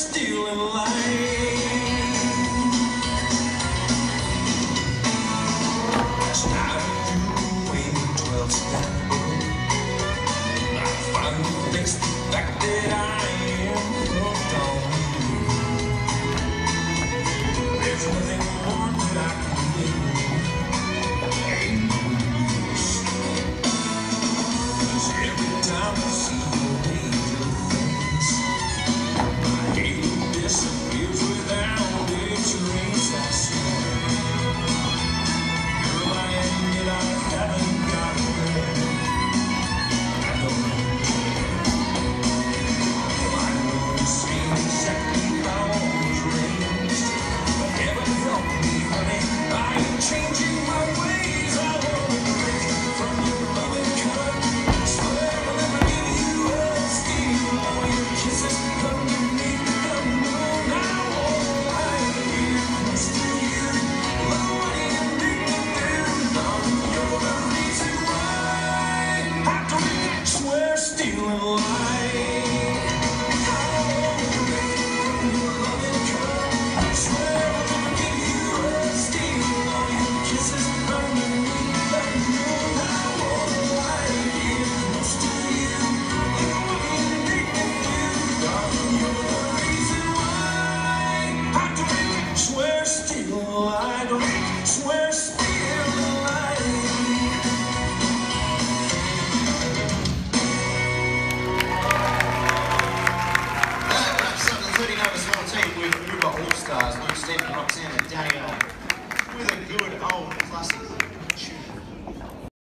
still Roxanne McDaniel with a good old classic.